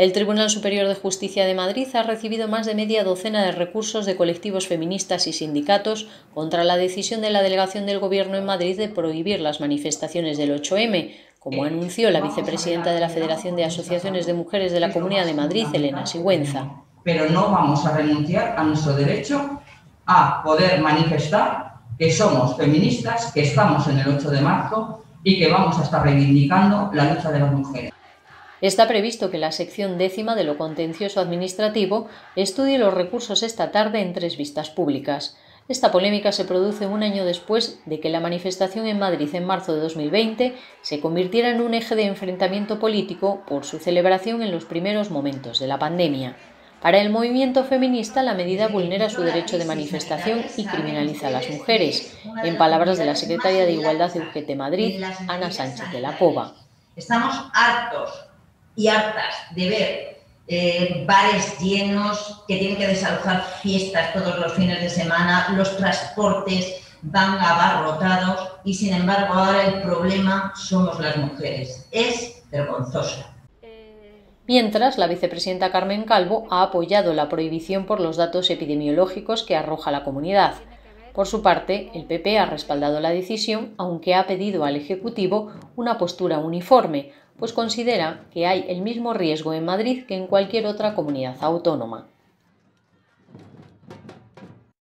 El Tribunal Superior de Justicia de Madrid ha recibido más de media docena de recursos de colectivos feministas y sindicatos contra la decisión de la delegación del Gobierno en Madrid de prohibir las manifestaciones del 8M, como anunció la vicepresidenta de la Federación de Asociaciones de Mujeres de la Comunidad de Madrid, Elena Sigüenza. Pero no vamos a renunciar a nuestro derecho a poder manifestar que somos feministas, que estamos en el 8 de marzo y que vamos a estar reivindicando la lucha de las mujeres. Está previsto que la sección décima de lo contencioso administrativo estudie los recursos esta tarde en tres vistas públicas. Esta polémica se produce un año después de que la manifestación en Madrid en marzo de 2020 se convirtiera en un eje de enfrentamiento político por su celebración en los primeros momentos de la pandemia. Para el movimiento feminista, la medida vulnera su derecho de manifestación y criminaliza a las mujeres, en palabras de la secretaria de Igualdad de UGT Madrid, Ana Sánchez de la Cova. Estamos hartos y hartas de ver eh, bares llenos que tienen que desalojar fiestas todos los fines de semana, los transportes van abarrotados y sin embargo ahora el problema somos las mujeres. Es vergonzoso. Mientras, la vicepresidenta Carmen Calvo ha apoyado la prohibición por los datos epidemiológicos que arroja la comunidad. Por su parte, el PP ha respaldado la decisión, aunque ha pedido al Ejecutivo una postura uniforme, pues considera que hay el mismo riesgo en Madrid que en cualquier otra comunidad autónoma.